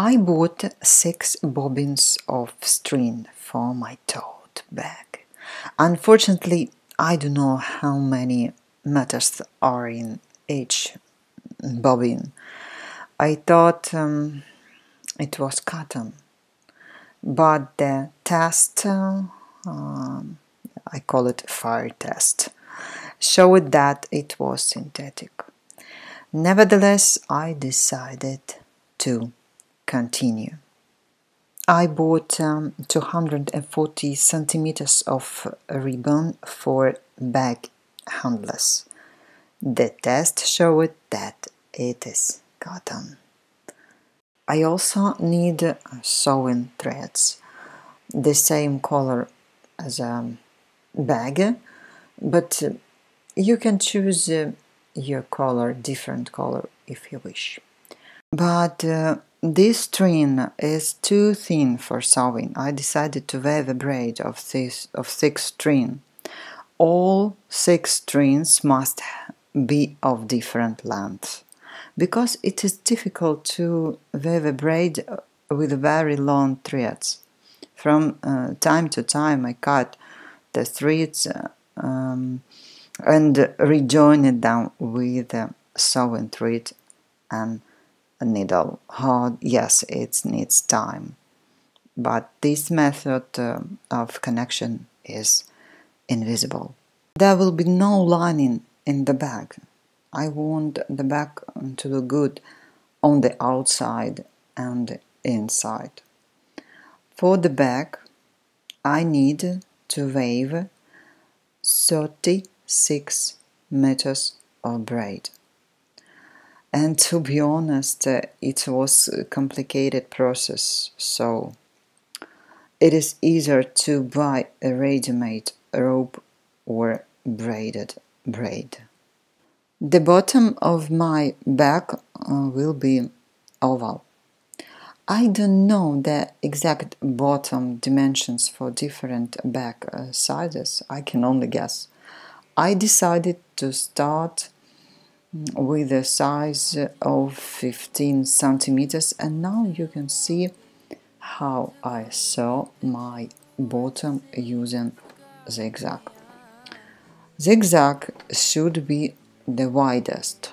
I bought six bobbins of string for my tote bag. Unfortunately, I don't know how many meters are in each bobbin. I thought um, it was cotton, but the test, uh, um, I call it fire test, showed that it was synthetic. Nevertheless, I decided to continue. I bought um, 240 centimeters of ribbon for bag handles. The test showed that it is cotton. I also need sewing threads, the same color as a bag, but you can choose uh, your color, different color if you wish. But uh, this string is too thin for sewing. I decided to weave a braid of this of six string. All six strings must be of different length because it is difficult to weave a braid with very long threads. From uh, time to time, I cut the threads uh, um, and rejoin them with sewing thread and a needle. Hard, yes, it needs time, but this method uh, of connection is invisible. There will be no lining in the bag. I want the bag to look good on the outside and inside. For the bag, I need to weave 36 meters of braid and to be honest uh, it was a complicated process so it is easier to buy a ready-made rope or braided braid. The bottom of my bag uh, will be oval. I don't know the exact bottom dimensions for different bag uh, sizes. I can only guess. I decided to start with a size of 15 centimeters and now you can see how I sew my bottom using zigzag. Zigzag should be the widest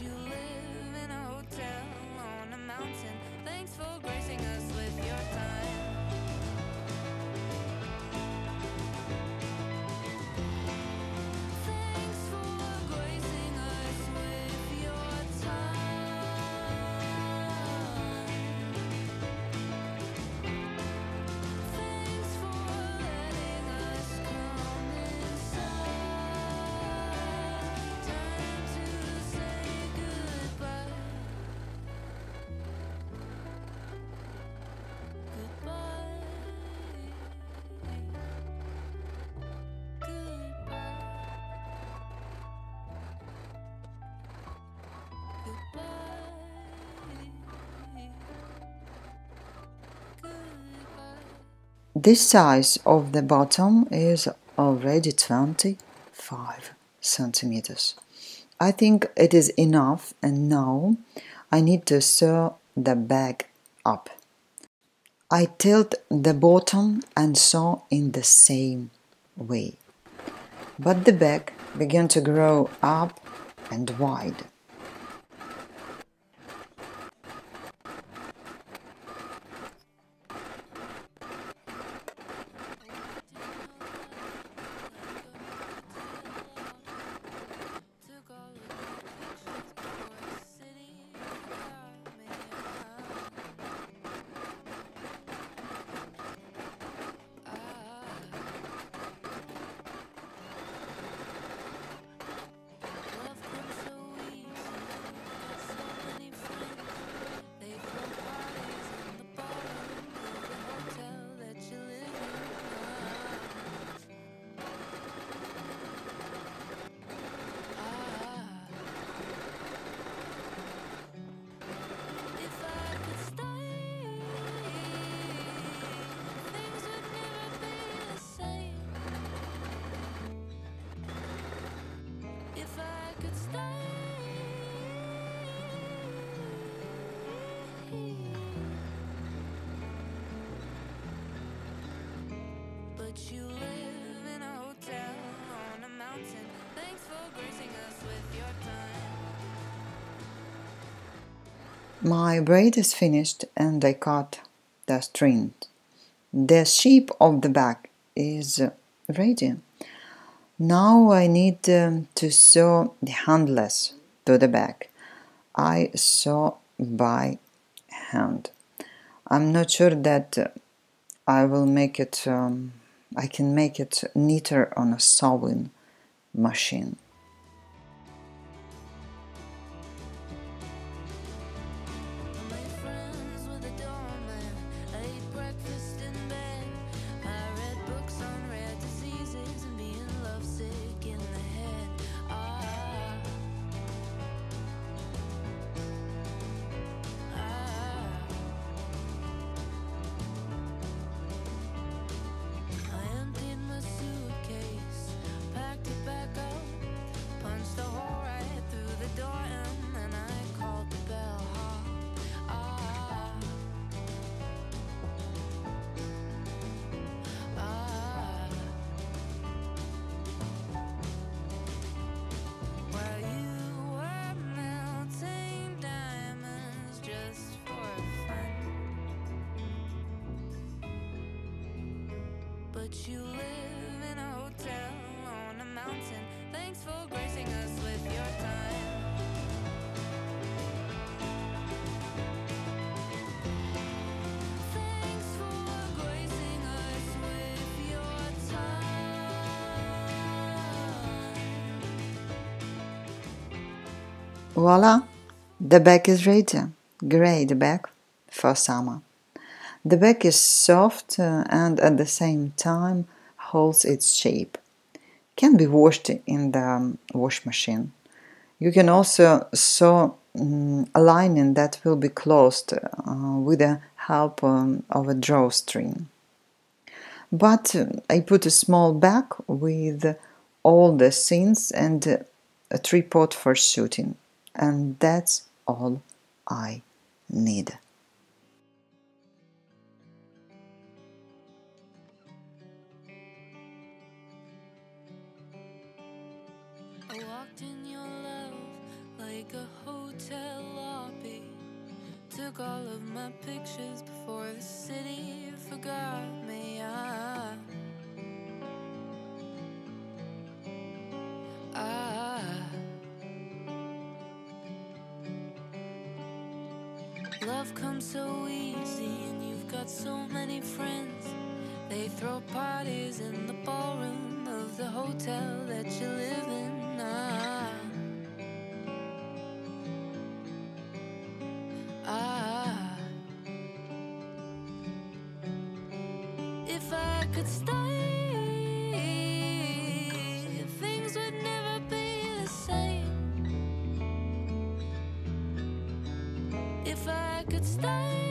you live This size of the bottom is already 25 centimeters. I think it is enough and now I need to sew the bag up. I tilt the bottom and sew in the same way. But the bag began to grow up and wide. You live in a hotel on a mountain. Thanks for gracing us with your time. My braid is finished and I cut the string. The shape of the bag is ready. Now I need um, to sew the handles to the bag. I sew by hand. I'm not sure that I will make it um, I can make it neater on a sewing machine. But you live in a hotel on a mountain. Thanks for gracing us with your time. Thanks for gracing us with your time. Voila! The bag is ready. Great bag for summer. The bag is soft uh, and at the same time holds its shape. Can be washed in the um, wash machine. You can also sew um, a lining that will be closed uh, with the help um, of a drawstring. But uh, I put a small bag with all the scenes and a tripod for shooting, and that's all I need. Like a hotel lobby. Took all of my pictures before the city forgot me. Ah. Ah. Love comes so easy, and you've got so many friends. They throw parties in the ballroom of the hotel that you live in. Could stay, things would never be the same. If I could stay.